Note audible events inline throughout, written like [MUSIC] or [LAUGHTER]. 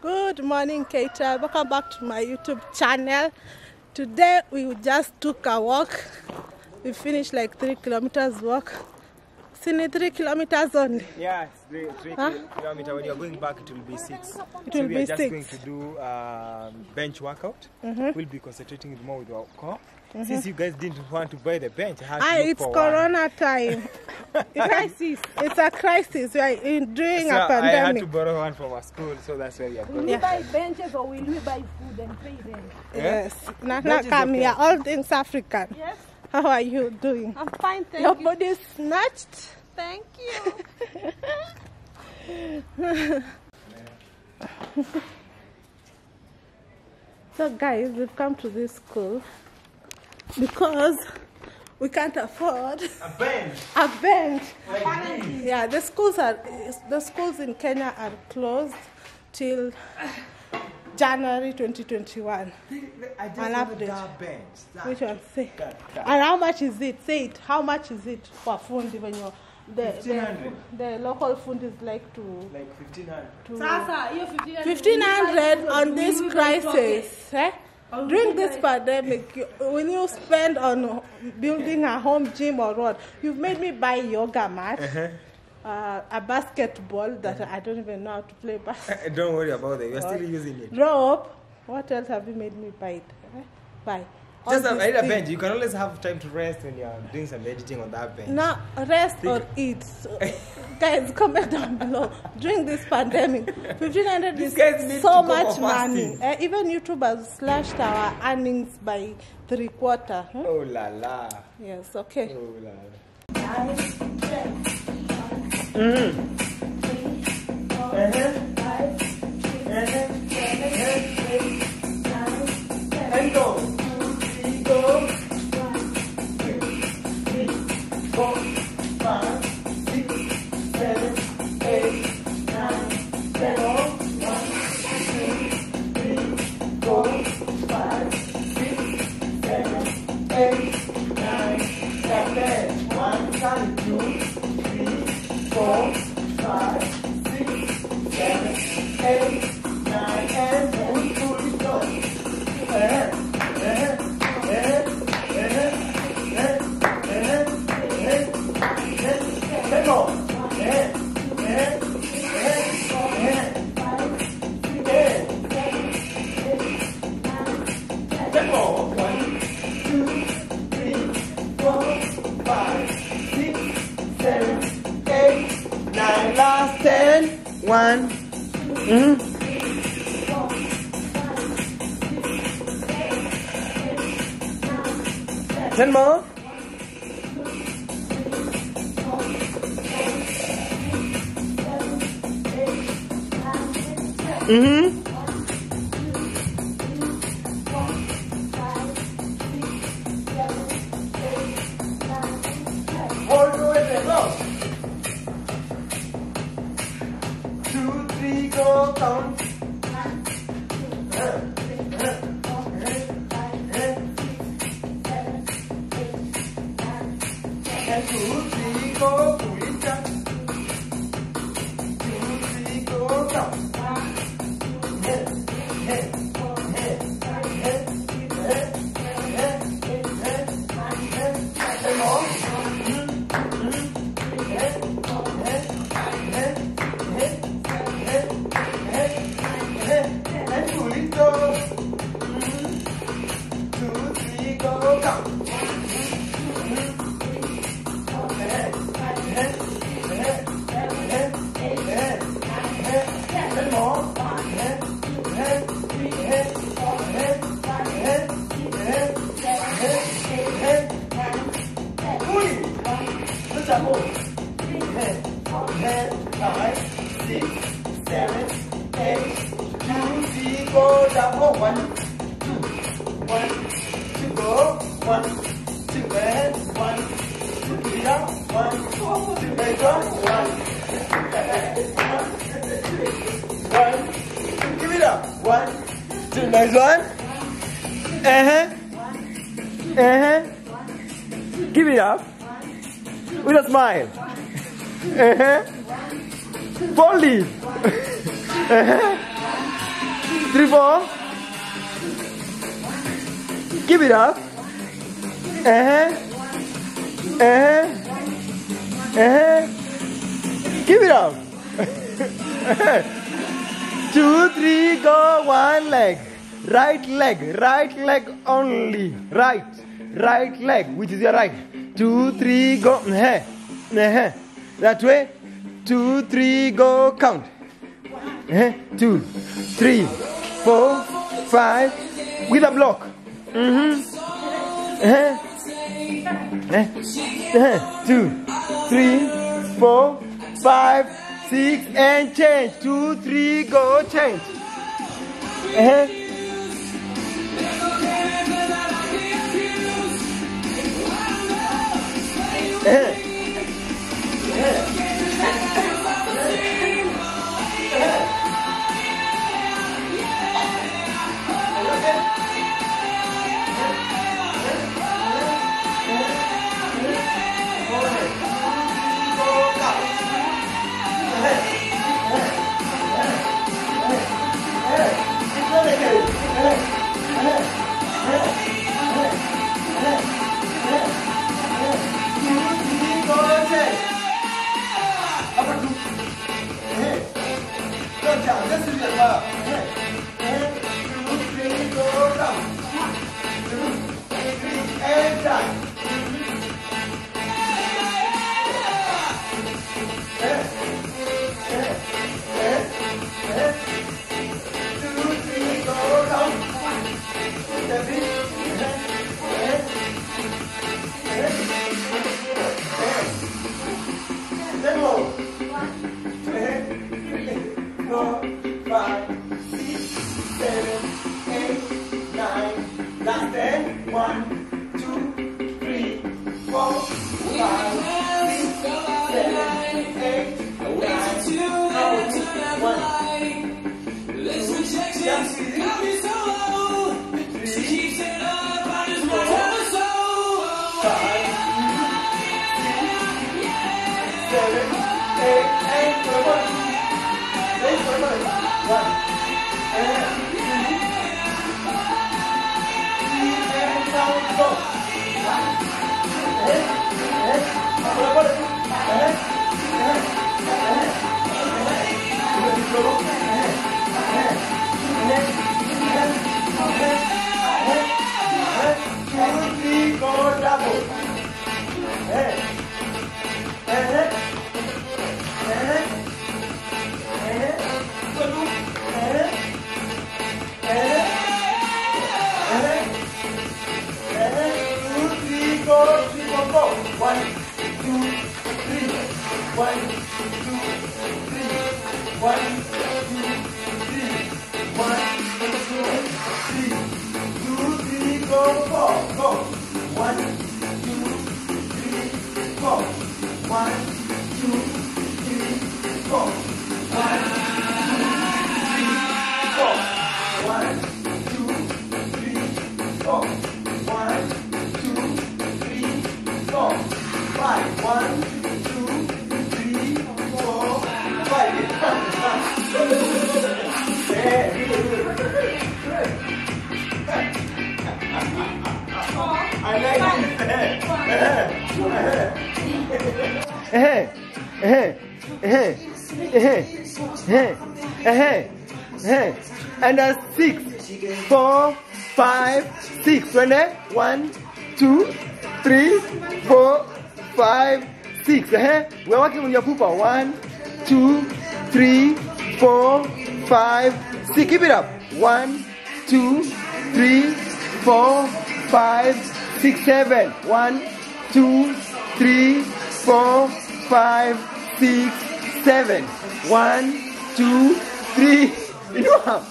Good morning, Keita. Welcome back to my YouTube channel. Today we just took a walk. We finished like three kilometers walk. Sini three kilometers only. Yeah, three, three Huh? kilometer. When you're going back, it will be six. It will so will we be are just six. going to do um, bench workout. We'll be concentrating more with our core. Since you guys didn't want to buy the bench, I had to Ah, look it's for Corona time. [LAUGHS] crisis. It's a crisis. We are in, during One. So a I had to pandemic. borrow one from our school, so that's where we are Will going. we buy benches or will we buy food and pay them? Yes. Not, That not is come okay. here. All things African. Yes, How are you doing? I'm fine, thank Your you. body is snatched. Thank you. [LAUGHS] So guys, we've come to this school because we can't afford A bench. a bench. Like. Yeah, the schools are the schools in Kenya are closed till January 2021. I just An wanted update. that bench. That, Which one? Say. that, that. And how much is it? Say it. How much is it for fundi when you're the, the, the local fund is like to Like 1500. to Sasa, hiyo 1500 fifteen hundred on this we will pocket. crisis. Eh? During this pandemic, you- when you spend on building a home gym or what, you've made me buy yoga mat, uh, a basketball that I don't even know how to play basketball, [LAUGHS] Don't worry about it. We're still using it. rope. What else have you made me buy? It? Eh? Buy. All Just a, these a things. bench. You can always have time to rest when you're doing some editing on that bench. Now, rest or eat. So, guys, comment down below. During this pandemic, 1500 These is guys need so to go much money. fasting. Eh, even YouTubers slashed our earnings by three quarter. Hmm? Oh la la. Yes, okay. Oh la la. And Three, go, count. Two, three, go, give it up, with a smile. Uh-huh. Fold. Uh-huh. three, four. Keep it up. Uh-huh. Uh-huh. Uh-huh. Keep it up. [LAUGHS] Two, three, go. One leg. Right leg. Right leg only. Right. Right leg. Which is your right? Two, three, go. Uh-huh. Uh-huh. That way. Two, three, go. Count. Two, three, four, five. With a block. Mm-hmm. Two, three, four, five, six, and change. Two, three, go, change. Uh-huh. 诶 [LAUGHS] four, five, six. When eh? One, two, three, four, five, six. Eh? We're working on your pupa. One, two, three, four, five, six. Keep it up. One, two, three, four, five, six, seven. One, two, three, four, five, six, seven. One, two, three,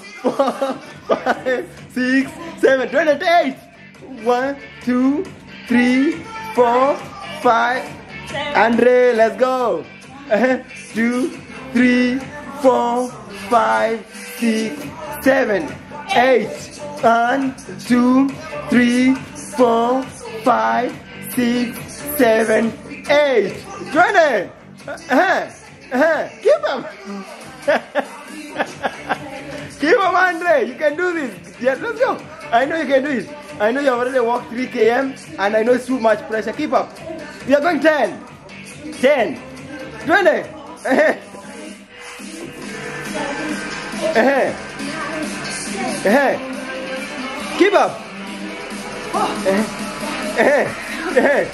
[LAUGHS] four, five, six, seven. Twenty-eight. One, two, three, four, five. Andre, let's go. Uh, two, three, four, five, six, seven, eight. One, two, three, four, five, six, seven, eight. Twenty. Uh-huh. Uh-huh. Keep them. [LAUGHS] Keep them, Andre. You can do this. Yes, let's go. I know you can do it. I know you have already walked 3 km and I know it's too much pressure. Keep up. We are going 10. 10. 20. [LAUGHS] Eh. Eh. Eh. Keep up. Eh. Eh. Eh.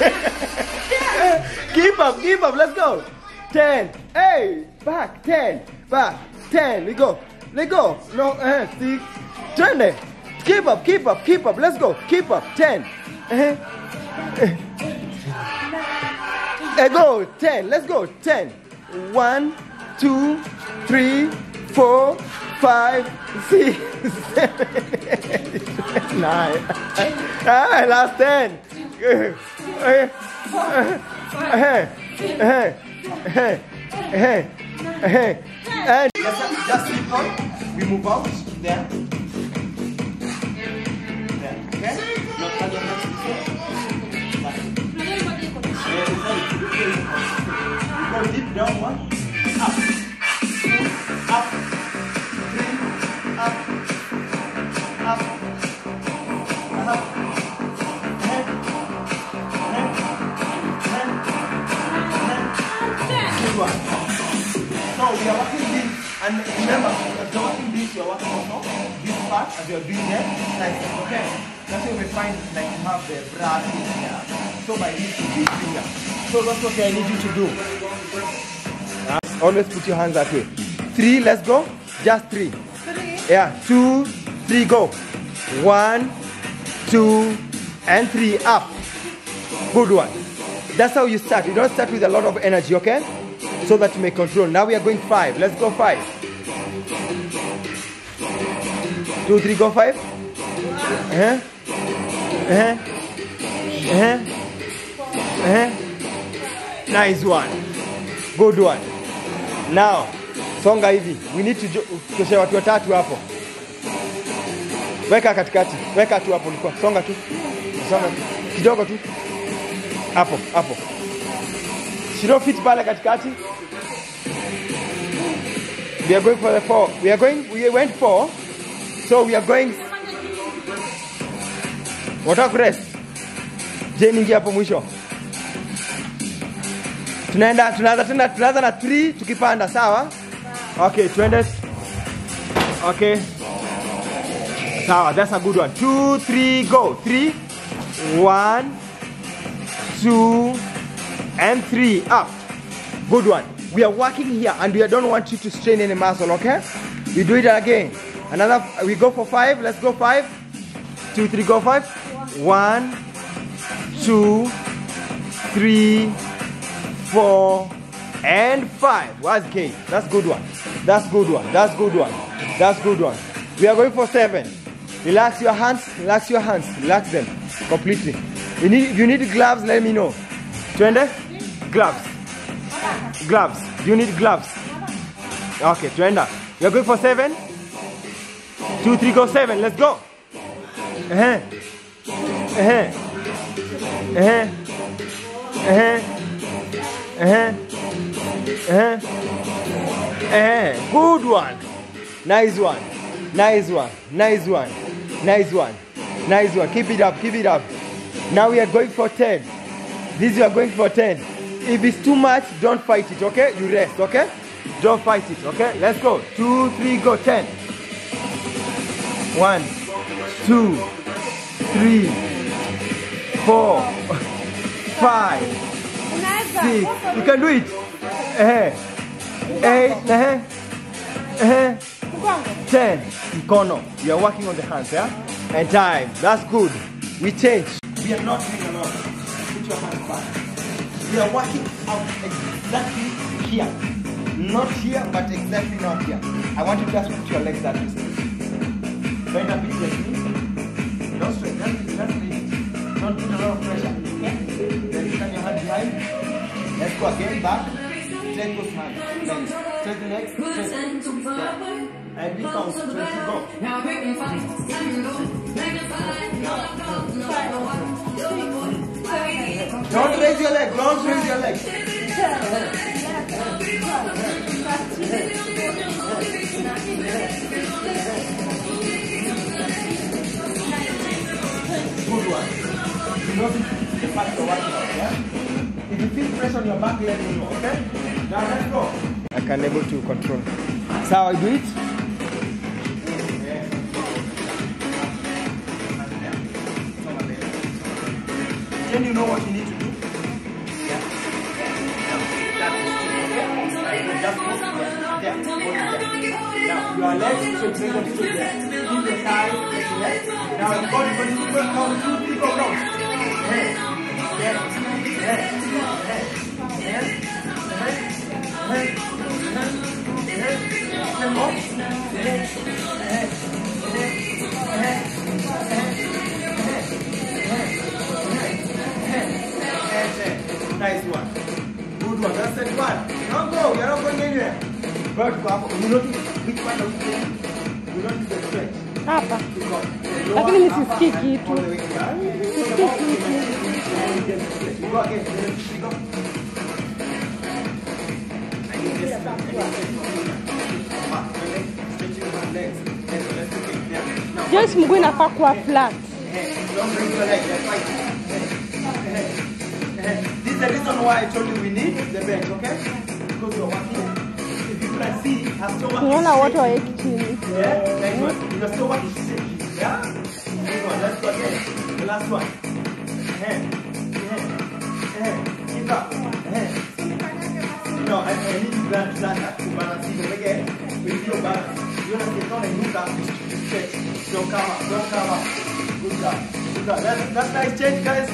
[LAUGHS] keep up, keep up. Let's go. 10. Hey, back. 10. Back. 10. We go. Let go. No, eh. Six. 20. Keep up, keep up, keep up. Let's go. Keep up. 10. Eh. Eh. Eh, go 10 let's go 10 1 2 3 4 5 6 7 8 [LAUGHS] 9 ah, last 10 Eh, eh, eh, eh, eh, hey, hey, and just, just we move out. There. There. Okay that's what I need you to do. Always put your hands up here. Three, let's go. Just three. Three. Yeah, two, three, go. One, two, and three, up. Good one. That's how you start. You don't start with a lot of energy, okay? So that you may control. Now we are going five. Let's go five. Two, three, go five. Uh-huh. Uh-huh. Uh-huh. Uh-huh. Nice one. Good one. Now, songa hivi. We need to tosha watu watatu hapo. Weka katikati. Weka tu hapo ulikuwa. Songa tu. Songa tu. Kidogo tu. Hapo, hapo. Shiro fit pale katikati. We are going for the four. We are going, we went four. So we are going Wataka kurest? Je, ningia hapo mwisho. Tunaenda tunaanza tena tunaanza na 3 tukipanda sawa? Okay, twende. Okay. Sawa, that's a good one. 2 3 go. 3 1 2 and 3 up. Good one. We are working here and we don't want you to strain any muscle, okay? We do it again. Another we go for 5. Let's go 5. Two, three, go five. One, two, three, four, and five. What's K? That's good one. That's good one. That's good one. That's good one. We are going for seven. Relax your hands. Relax your hands. Relax them completely. You need. You need gloves, let me know. Twende? Gloves. Gloves. Do you need gloves. Okay, Twenda. We are going for seven. Two, three, go seven. Let's go. Uh-huh. Uh-huh. Uh-huh. Uh-huh. Uh-huh. Uh-huh. Uh-huh. Good one. Nice one. Nice one. Nice one. Nice one. Nice one. Keep it up. Keep it up. Now we are going for 10. This you are going for 10. If it's too much, don't fight it, okay? You rest, okay? Don't fight it, okay? Let's go. Two, three, go. 10. One, two, three, four, [LAUGHS] five, six. You can do it. Eh, eight, eh, eh, ten. Mkono. You are working on the hands, yeah? And time. That's good. We change. We are not doing alone. Put your hands back. We are working out exactly here. Not here, but exactly not here. I want you to just put your legs that way. Bend a bit like me. Don't. Don't put a lot of pressure. Go again. Back. Straight those hands. Then straight legs. Straight. Step. And we count. 20. Go. Don't raise your leg. Don't raise your leg. Good one. You notice the yeah? You feel pressure on your back leg, okay? Now let's go. I can able to control. That's how I do it. Then you know what you need to do. Now, your legs should bring them straight there. Keep the thighs, the legs. Now, the body, body, people come, two people come. Yes, yes, yes. Nice one. Good one. That's the one. Now go. You're not going anywhere. But go up. You know which one are you doing? You know the stretch. Hapa. Lakini nisisikii kitu. Nisisikii kitu. Go again. Go. Joyce mguu inafaa kuwa flat. your. This is the reason why I told you we need the bench, okay? Because you're working. If you can see, still working. Tunaona wote waeki chini. Yeah, next one. You're still working shaky. Yeah? This one. Let's go again. The last one. Hand. Hand. Hand. Keep up. Hand. No, job. That's, that's nice change, guys.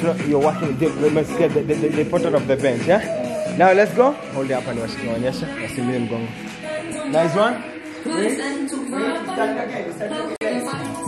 So you're working the, the, the, the, the, bottom of the bench, yeah? Now let's go. Hold it up and waonyesha. Wasimie mgongo. Nice one. Wait. Stand again. Again.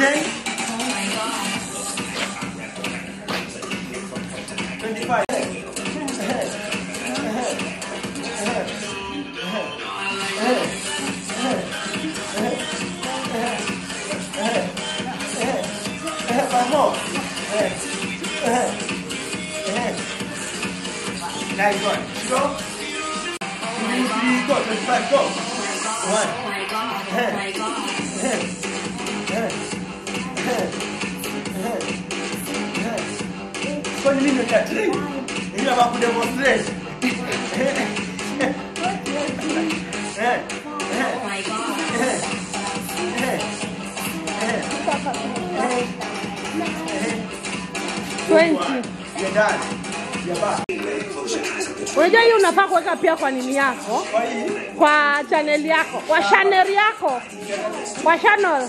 day? Oh my god. 25. Go. you go. Go. Go. Go. Go. Go. Go. Go. Go. Oh my god. Oh my god. Oh my god. Kwani mimi ndio drink? Ila ba kudemonstrate. You're back. Unajua hii unafaa kuweka pia kwa nini yako, Kwa channel yako, kwa chaneli yako, kwa channel.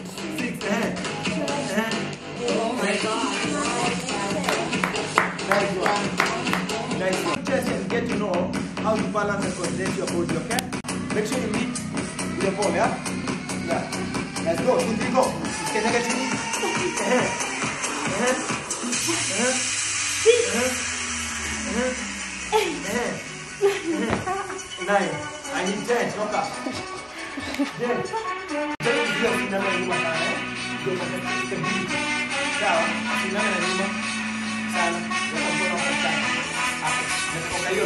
how you balance and coordinate your body, okay? Make sure you meet with the ball, yeah? Yeah. Let's go. Two, three, go. Kanyaga chini. Eh. Eh. Eh. Eh. Eh. Eh. Nine. I need ten. Toka. Ten. Ten ndio usiname nyuma sana, eh? Ndio unataka mbili. Sawa? Usiname na nyuma sana. Weka mkono hapo sana. Hapo. Natoka hiyo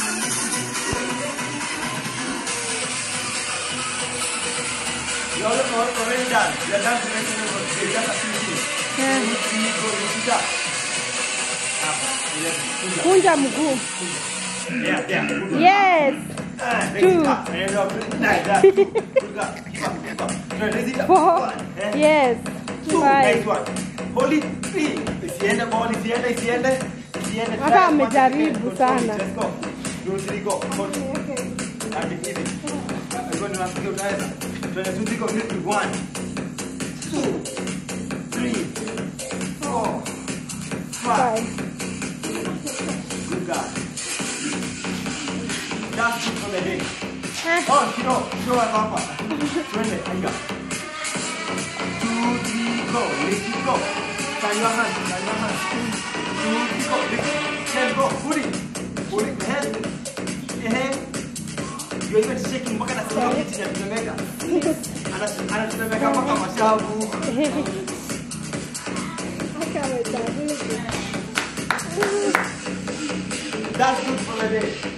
up. And up. Like that. Good girl. Keep up, keep up. No, raise it up. Four. One. Eh? Yes. Two. Nice Five. one. Hold it. Three. Isiende ball, isiende, isiende. Isiende. Hata Try it once amejaribu again. Control it. sana. Let's go. Two, three, go. Hold it. Take it easy. Alikuwa niwaambia unaweza. Twende two, three, go. Three, three. One. Two. Five. Five. Good guy. That's it for the day. [LAUGHS] Oh, Kino, show us hapa. Twende, aya. Two, three, go. Lift it, go. Turn your hand, turn your hand. Two, three, go. Lift it. Go. Put it. Put it. Hand. You're even shaking mpaka nasikia kiti kinatetemeka. Anatetemeka mpaka mashavu. That's good for the day.